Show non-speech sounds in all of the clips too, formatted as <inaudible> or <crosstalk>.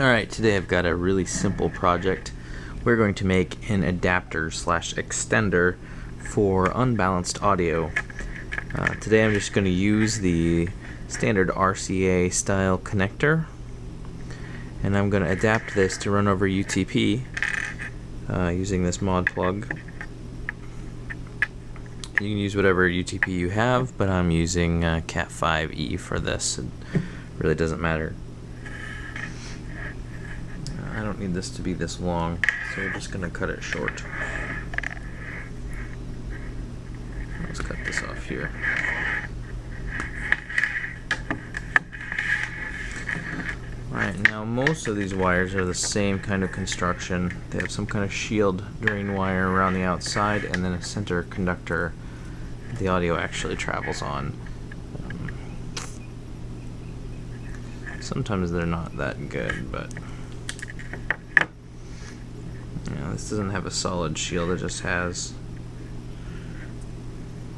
Alright, today I've got a really simple project. We're going to make an adapter slash extender for unbalanced audio. Uh, today I'm just going to use the standard RCA style connector and I'm going to adapt this to run over UTP uh, using this mod plug. You can use whatever UTP you have, but I'm using uh, Cat5e for this. It really doesn't matter. I don't need this to be this long, so we're just going to cut it short. Let's cut this off here. Alright, now most of these wires are the same kind of construction. They have some kind of shield drain wire around the outside and then a center conductor the audio actually travels on. Um, sometimes they're not that good, but yeah, this doesn't have a solid shield, it just has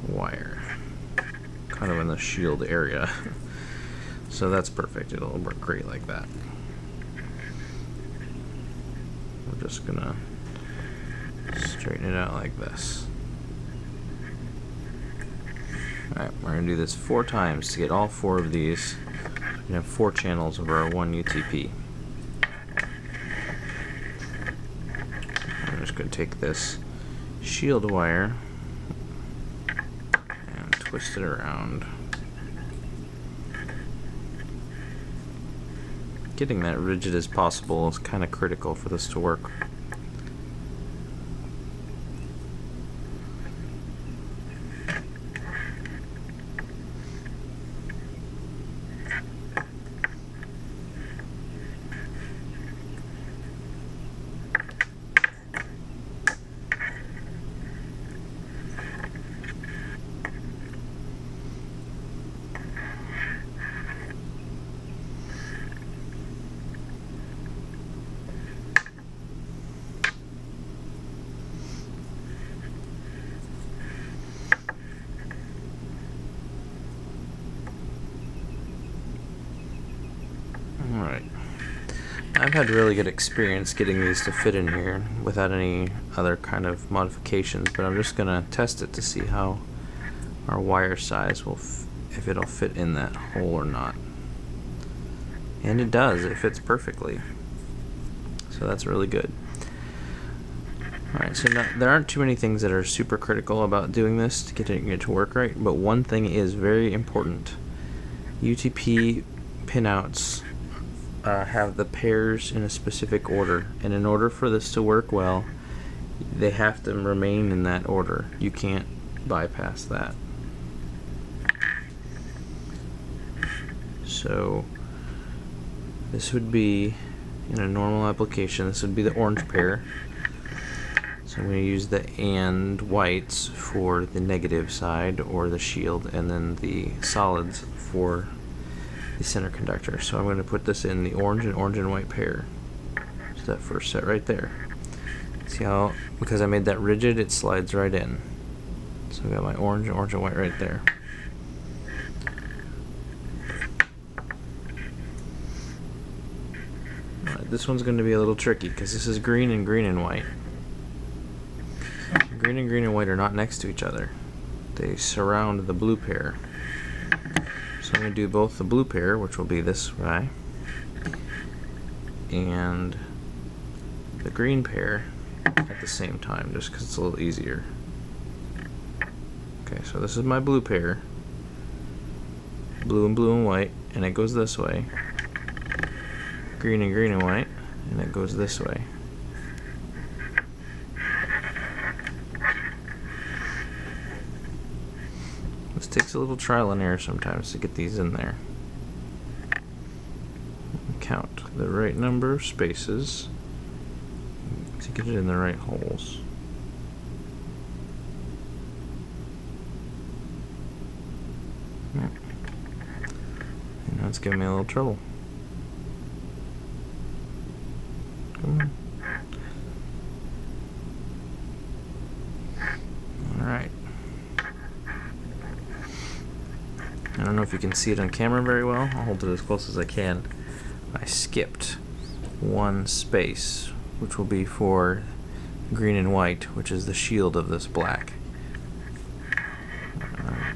wire kind of in the shield area. <laughs> so that's perfect, it'll work great like that. We're just gonna straighten it out like this. Alright, we're to do this four times to get all four of these. We have four channels over our one UTP. I'm just going to take this shield wire and twist it around. Getting that rigid as possible is kind of critical for this to work. Alright. I've had really good experience getting these to fit in here without any other kind of modifications, but I'm just going to test it to see how our wire size will, if it'll fit in that hole or not. And it does, it fits perfectly. So that's really good. Alright, so there aren't too many things that are super critical about doing this to getting it to work right, but one thing is very important. UTP pinouts uh, have the pairs in a specific order, and in order for this to work well, they have to remain in that order. You can't bypass that. So this would be in a normal application. This would be the orange pair. So I'm going to use the and whites for the negative side or the shield, and then the solids for the center conductor. So I'm going to put this in the orange and orange and white pair. So that first set right there. See how, because I made that rigid, it slides right in. So I've got my orange, and orange and white right there. Right, this one's going to be a little tricky because this is green and green and white. Green and green and white are not next to each other. They surround the blue pair. So I'm going to do both the blue pair, which will be this guy, and the green pair at the same time, just because it's a little easier. Okay, so this is my blue pair, blue and blue and white, and it goes this way. Green and green and white, and it goes this way. Takes a little trial and error sometimes to get these in there. Count the right number of spaces to get it in the right holes. That's giving me a little trouble. Come on. Alright. I don't know if you can see it on camera very well. I'll hold it as close as I can. I skipped one space, which will be for green and white, which is the shield of this black. Uh,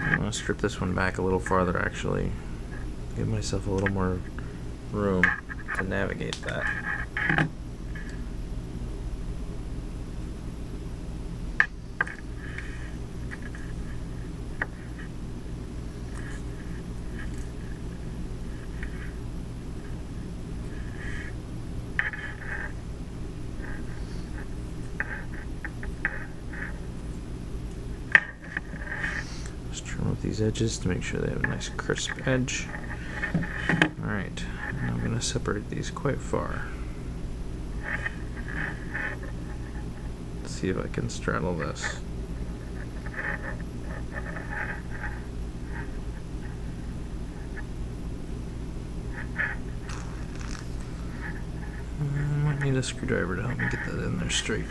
I'm going to strip this one back a little farther actually. Give myself a little more room to navigate that. Just trim up these edges to make sure they have a nice crisp edge. Alright, I'm going to separate these quite far. Let's see if I can straddle this. Mm, might need a screwdriver to help me get that in there straight.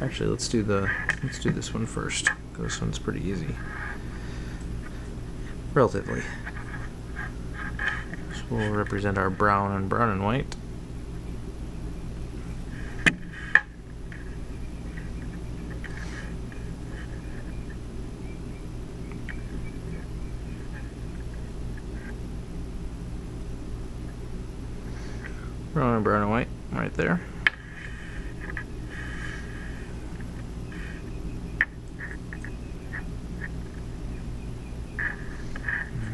Actually, let's do the let's do this one first. This one's pretty easy, relatively. So we'll represent our brown and brown and white. Brown and brown and white, right there.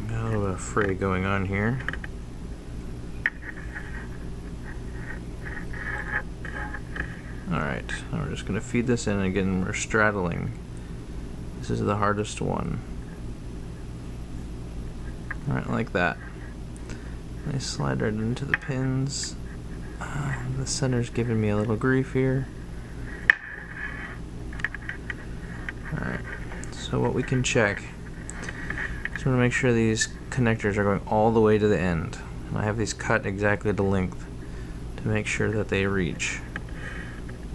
Got a little bit of fray going on here. Alright, we're just going to feed this in again. We're straddling. This is the hardest one. Alright, like that. I slide right into the pins. Uh, the center's giving me a little grief here. Alright, so what we can check just want to make sure these connectors are going all the way to the end. And I have these cut exactly to length to make sure that they reach.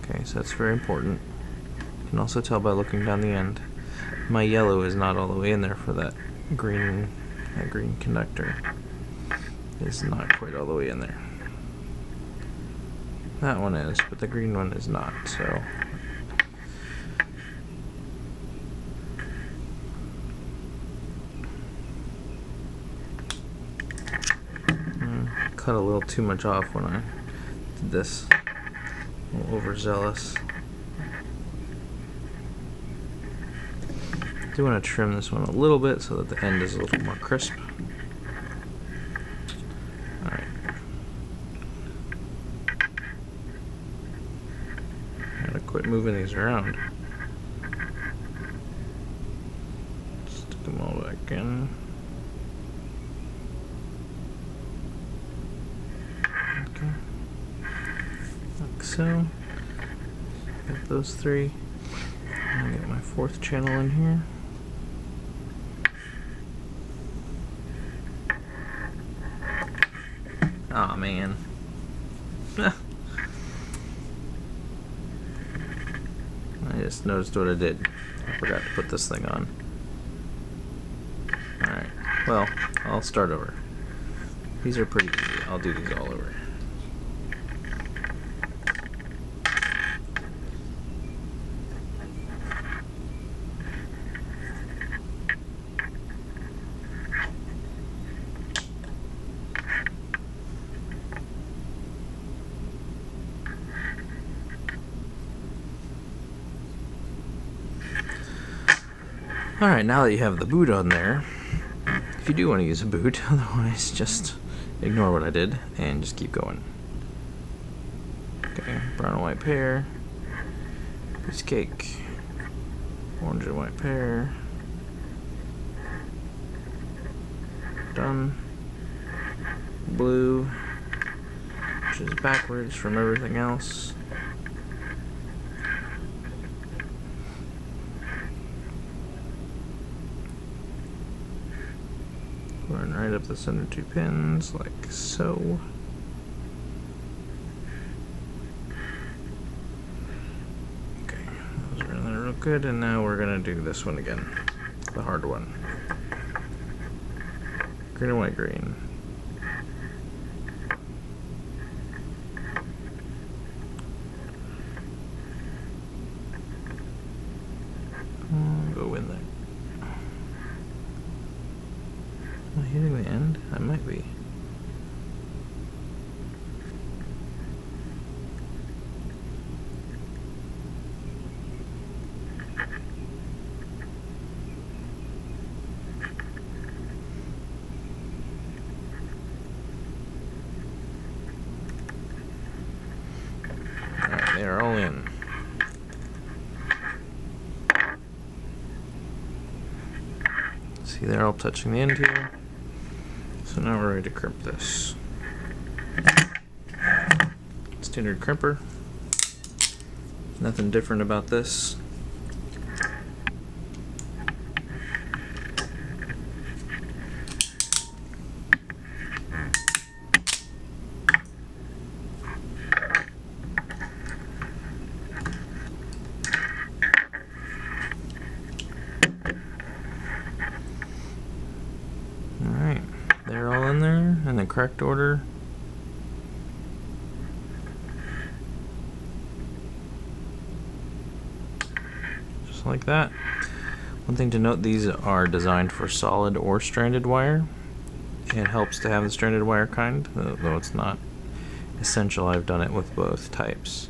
Okay, so that's very important. You can also tell by looking down the end. My yellow is not all the way in there for that green that green conductor. It's not quite all the way in there. That one is, but the green one is not, so cut a little too much off when I did this. Overzealous. do want to trim this one a little bit so that the end is a little more crisp. Alright. Gotta quit moving these around. Stick them all back in. Okay. Like so. Got those three. I get my fourth channel in here. Aw, oh, man. <laughs> I just noticed what I did. I forgot to put this thing on. Alright, well, I'll start over. These are pretty easy. I'll do these all over. Alright, now that you have the boot on there, if you do want to use a boot, <laughs> otherwise just ignore what I did and just keep going. Okay, brown and white pair, piece cake, orange and white pair, done, blue, which is backwards from everything else. Run right up the center two pins, like so. Okay, are in there real good, and now we're gonna do this one again, the hard one. green and white green. Go in there. Am I hitting the end? I might be. Alright, they are all in. See, they're all touching the end here. So now we're ready to crimp this. Standard crimper. Nothing different about this. Alright, they're all in there in the correct order. Just like that. One thing to note, these are designed for solid or stranded wire. It helps to have the stranded wire kind, though it's not essential. I've done it with both types.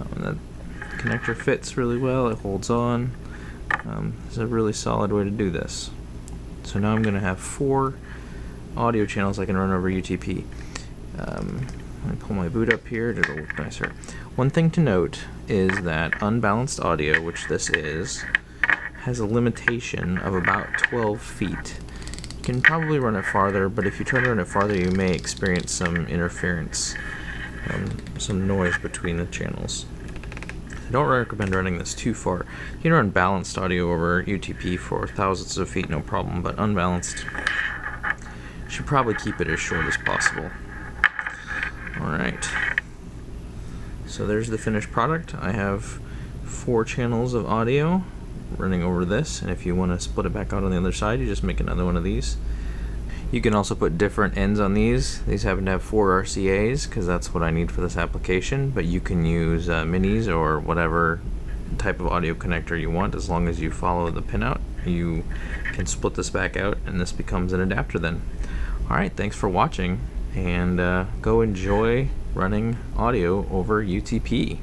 Um, the connector fits really well, it holds on. Um, it's a really solid way to do this. So now I'm going to have four audio channels I can run over UTP. Um, let me pull my boot up here, it'll look nicer. One thing to note is that unbalanced audio, which this is, has a limitation of about 12 feet. You can probably run it farther, but if you try to run it farther, you may experience some interference, um, some noise between the channels. I don't recommend running this too far. You can run balanced audio over UTP for thousands of feet, no problem, but unbalanced, should probably keep it as short as possible. Alright, so there's the finished product. I have four channels of audio running over this, and if you want to split it back out on the other side, you just make another one of these. You can also put different ends on these. These happen to have four RCAs because that's what I need for this application, but you can use uh, minis or whatever type of audio connector you want as long as you follow the pinout. You can split this back out and this becomes an adapter then. Alright, thanks for watching and uh, go enjoy running audio over UTP.